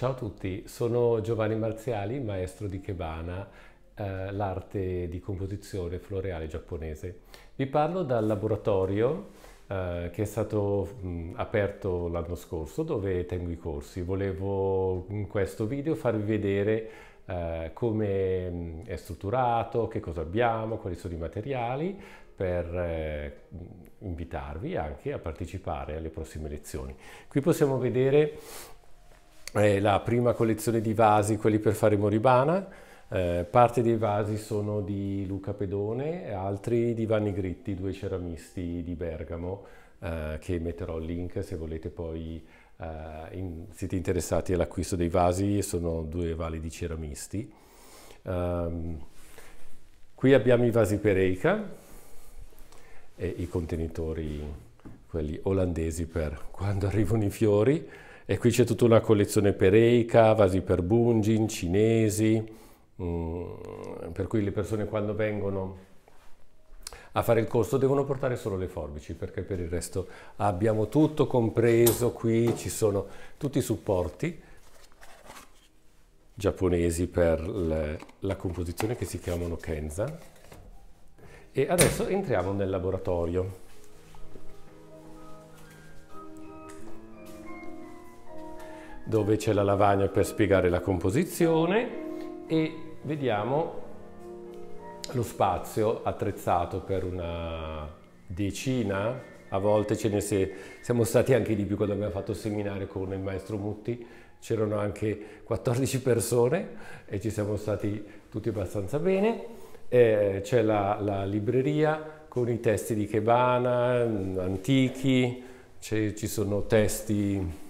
Ciao a tutti, sono Giovanni Marziali, maestro di Kebana, eh, l'arte di composizione floreale giapponese. Vi parlo dal laboratorio eh, che è stato mh, aperto l'anno scorso dove tengo i corsi. Volevo in questo video farvi vedere eh, come è strutturato, che cosa abbiamo, quali sono i materiali per eh, invitarvi anche a partecipare alle prossime lezioni. Qui possiamo vedere eh, la prima collezione di vasi, quelli per fare moribana, eh, parte dei vasi sono di Luca Pedone altri di Vanni Gritti, due ceramisti di Bergamo, eh, che metterò il link se volete poi, eh, in, siete interessati all'acquisto dei vasi, sono due validi ceramisti. Um, qui abbiamo i vasi Pereica e i contenitori, quelli olandesi per quando arrivano i fiori, e qui c'è tutta una collezione pereica, vasi per bungin, cinesi, mm, per cui le persone quando vengono a fare il corso devono portare solo le forbici perché per il resto abbiamo tutto compreso qui, ci sono tutti i supporti giapponesi per la composizione che si chiamano Kenza e adesso entriamo nel laboratorio. Dove c'è la lavagna per spiegare la composizione e vediamo lo spazio attrezzato per una decina, a volte ce ne si, siamo stati anche di più quando abbiamo fatto il seminario con il maestro Mutti, c'erano anche 14 persone e ci siamo stati tutti abbastanza bene. Eh, c'è la, la, libreria con i testi di Kebana, antichi, ci sono testi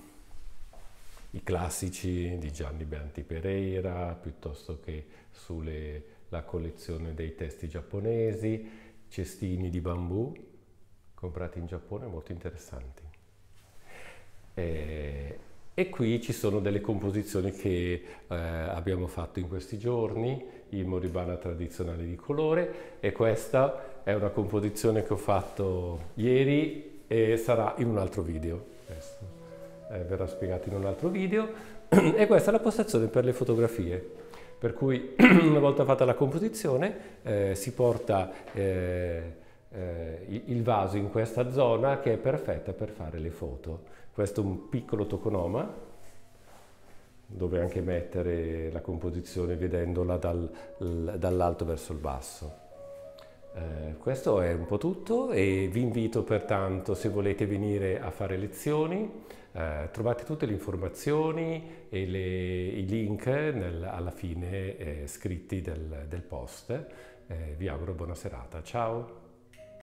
i classici di Gianni Beanti Pereira, piuttosto che sulla collezione dei testi giapponesi, cestini di bambù comprati in Giappone molto interessanti. E, e qui ci sono delle composizioni che eh, abbiamo fatto in questi giorni, il Moribana tradizionale di colore e questa è una composizione che ho fatto ieri e sarà in un altro video. Questo eh, verrà spiegato in un altro video, e questa è la postazione per le fotografie. Per cui una volta fatta la composizione eh, si porta eh, eh, il vaso in questa zona che è perfetta per fare le foto. Questo è un piccolo tokonoma dove anche mettere la composizione vedendola dal, dall'alto verso il basso. Eh, questo è un po' tutto e vi invito pertanto se volete venire a fare lezioni eh, trovate tutte le informazioni e le, i link nel, alla fine eh, scritti del, del post. Eh, vi auguro buona serata. Ciao!